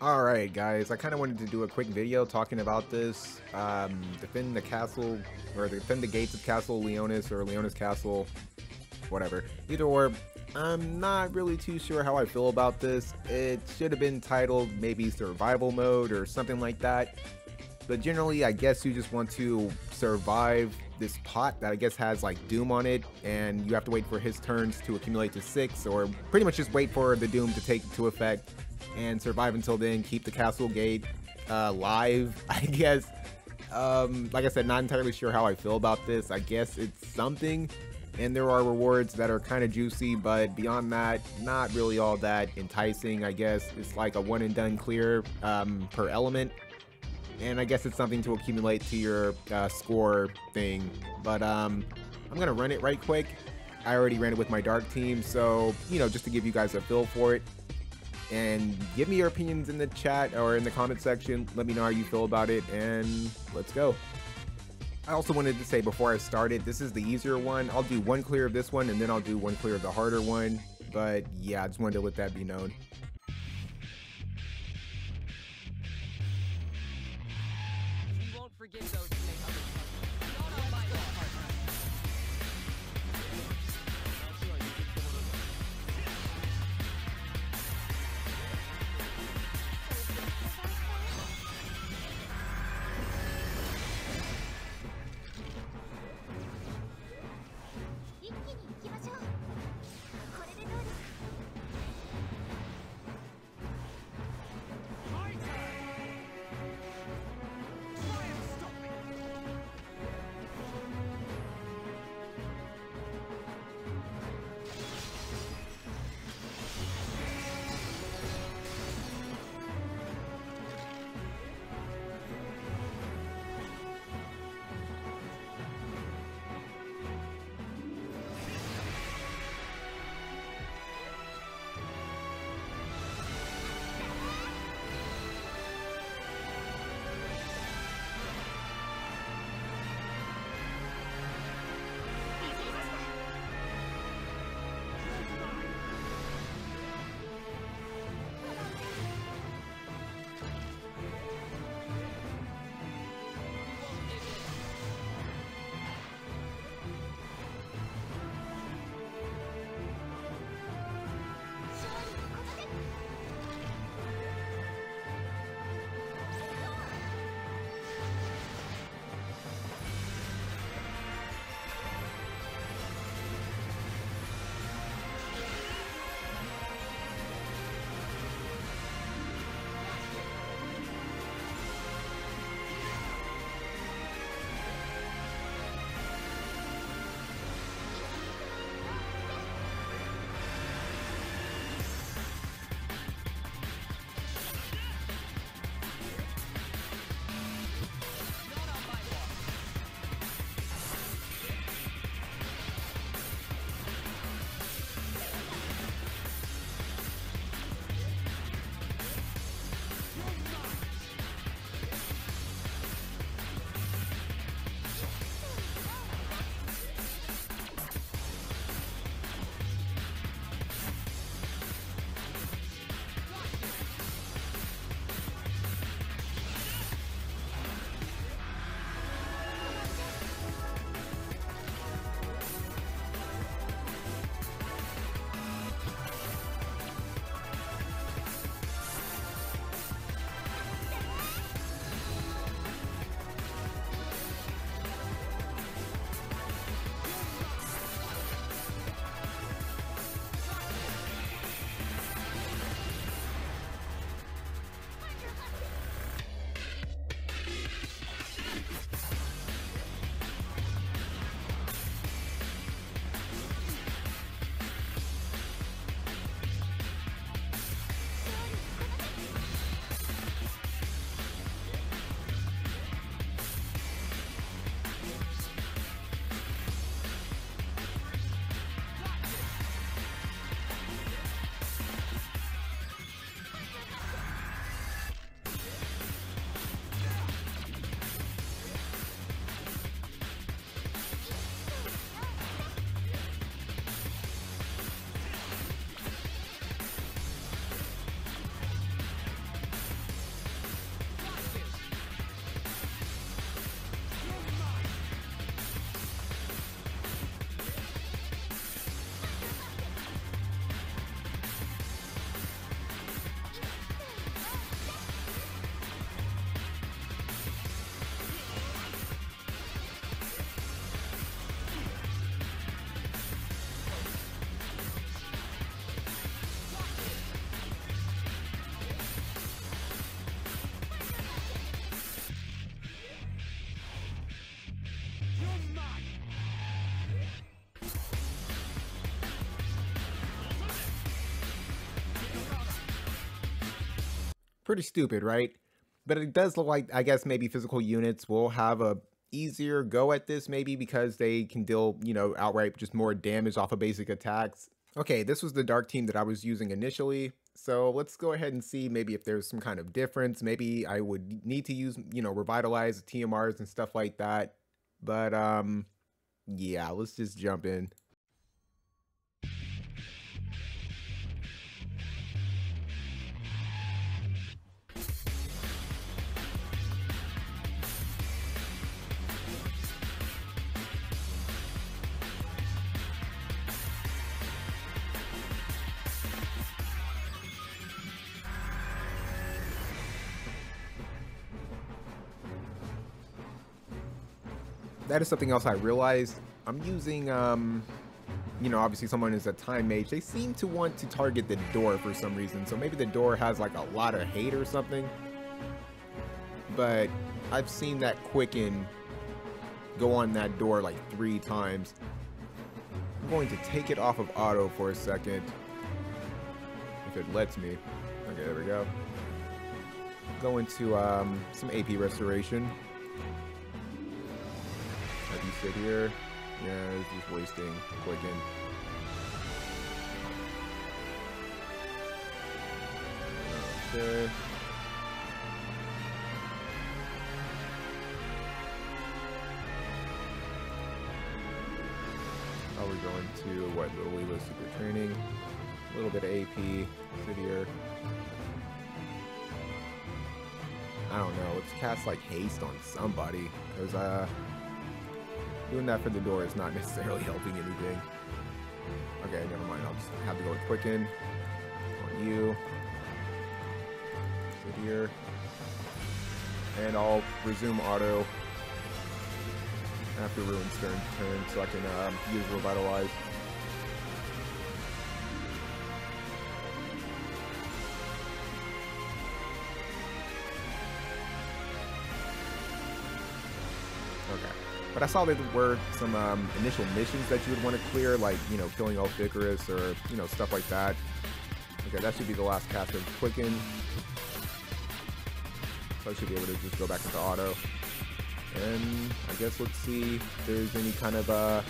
Alright guys, I kind of wanted to do a quick video talking about this. Um, defend the castle, or defend the gates of Castle Leonis, or Leonis Castle, whatever. Either or, I'm not really too sure how I feel about this. It should have been titled maybe survival mode or something like that. But generally, I guess you just want to survive this pot that I guess has like Doom on it, and you have to wait for his turns to accumulate to six, or pretty much just wait for the Doom to take to effect and survive until then. Keep the castle gate uh, live, I guess. Um, like I said, not entirely sure how I feel about this. I guess it's something, and there are rewards that are kind of juicy, but beyond that, not really all that enticing. I guess it's like a one and done clear um, per element and I guess it's something to accumulate to your uh, score thing. But um, I'm gonna run it right quick. I already ran it with my dark team, so you know, just to give you guys a feel for it. And give me your opinions in the chat or in the comment section. Let me know how you feel about it, and let's go. I also wanted to say before I started, this is the easier one. I'll do one clear of this one, and then I'll do one clear of the harder one. But yeah, I just wanted to let that be known. Pretty stupid, right? But it does look like, I guess, maybe physical units will have a easier go at this, maybe because they can deal, you know, outright just more damage off of basic attacks. Okay, this was the dark team that I was using initially. So let's go ahead and see maybe if there's some kind of difference. Maybe I would need to use, you know, revitalize TMRs and stuff like that. But, um, yeah, let's just jump in. That is something else I realized. I'm using, um, you know, obviously someone is a time mage. They seem to want to target the door for some reason. So maybe the door has like a lot of hate or something. But I've seen that quicken go on that door like three times. I'm going to take it off of auto for a second. If it lets me. Okay, there we go. Go into um, some AP restoration sit here. Yeah, it's just wasting clicking. Okay. Now we're going to what little Leela super training. A little bit of AP. Sit here. I don't know. Let's cast like haste on somebody. Because uh Doing that for the door is not necessarily helping anything. Okay, never mind. I'll just have to go with Quicken on you. Sit here. And I'll resume auto after Ruin's turn, turn so I can um, use Revitalize. But I saw there were some um, initial missions that you would want to clear, like, you know, killing Elf Icarus or, you know, stuff like that. Okay, that should be the last cast of Quicken. So I should be able to just go back into auto. And I guess let's see if there's any kind of uh,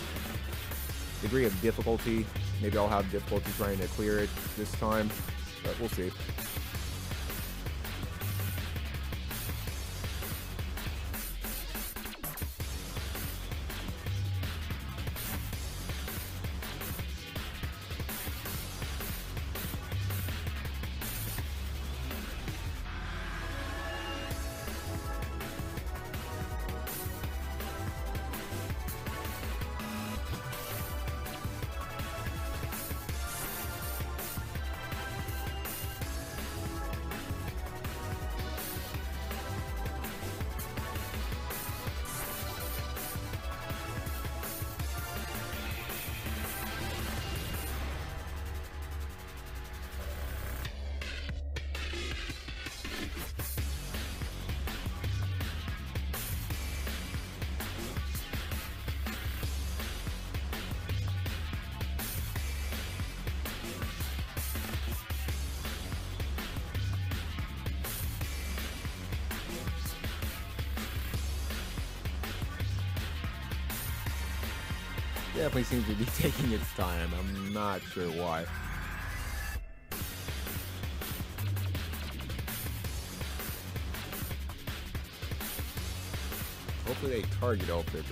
degree of difficulty. Maybe I'll have difficulty trying to clear it this time, but we'll see. Definitely seems to be taking its time. I'm not sure why. Hopefully they target all. But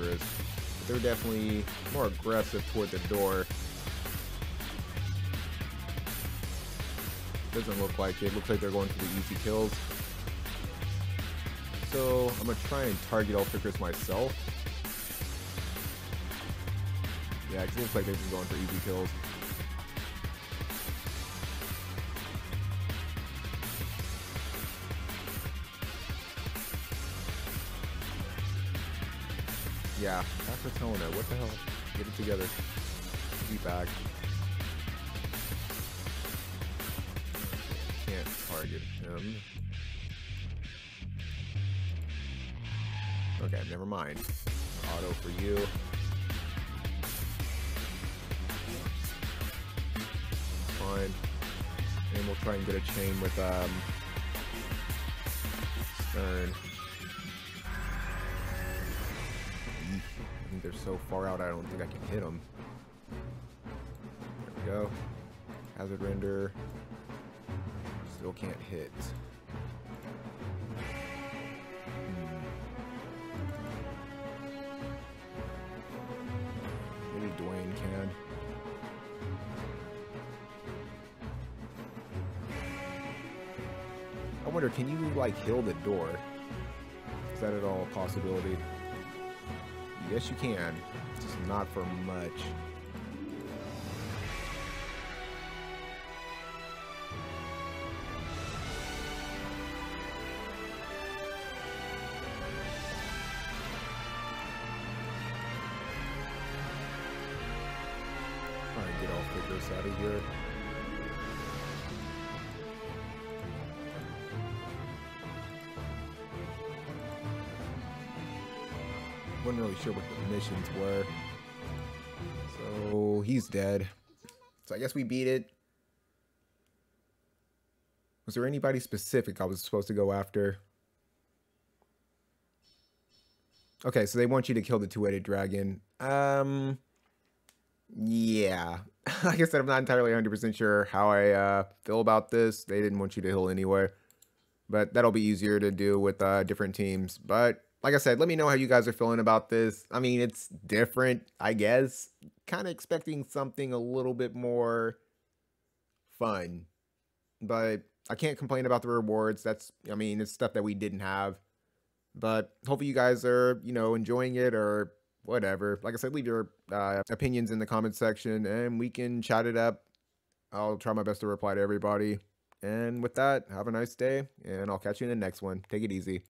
they're definitely more aggressive toward the door. Doesn't look like it. Looks like they're going for the easy kills. So I'm gonna try and target all Icarus myself. Yeah, it looks like they've been going for easy kills. Yeah, that's Helena. What the hell? Get it together. Be back. Can't target him. Okay, never mind. Auto for you. Fine. And we'll try and get a chain with um, turn. I think they're so far out, I don't think I can hit them. There we go. Hazard render. Still can't hit. I wonder, can you like heal the door? Is that at all a possibility? Yes, you can. Just not for much. Get all figures out of here. Wasn't really sure what the missions were. So he's dead. So I guess we beat it. Was there anybody specific I was supposed to go after? Okay, so they want you to kill the two-headed dragon. Um, yeah. like I said, I'm not entirely 100% sure how I uh, feel about this. They didn't want you to heal anyway. But that'll be easier to do with uh, different teams. But like I said, let me know how you guys are feeling about this. I mean, it's different, I guess. Kind of expecting something a little bit more fun. But I can't complain about the rewards. That's, I mean, it's stuff that we didn't have. But hopefully you guys are, you know, enjoying it or whatever. Like I said, leave your uh, opinions in the comment section and we can chat it up. I'll try my best to reply to everybody. And with that, have a nice day and I'll catch you in the next one. Take it easy.